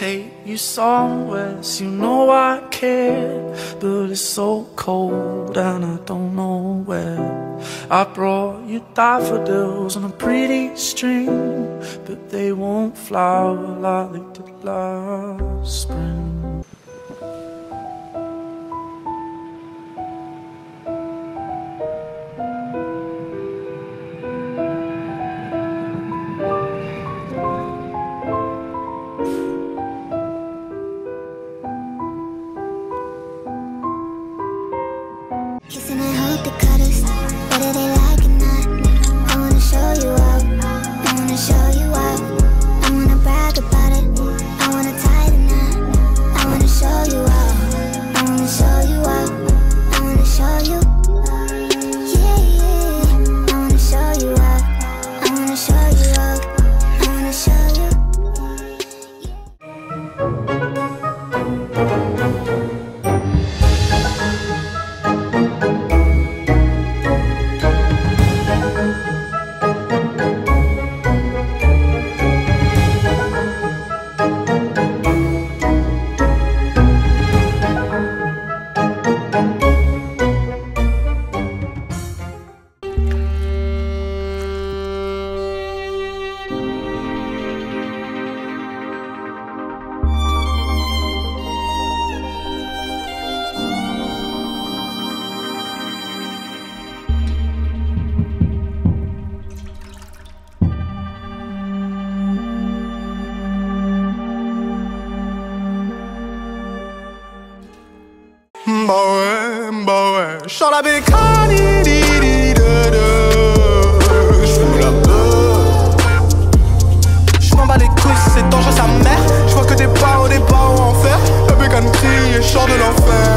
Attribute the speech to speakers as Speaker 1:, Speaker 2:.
Speaker 1: you somewhere, so you know I care. But it's so cold and I don't know where. I brought you daffodils on a pretty string, but they won't flower like they did last spring.
Speaker 2: Bah ouais, bah ouais. La bécane, di, di, de, de. J'fous la peur. J'm'en bats les couilles, c'est dangereux sa mère. J'vois que des parents, des parents en fer. La bécane crie et chante de l'enfer.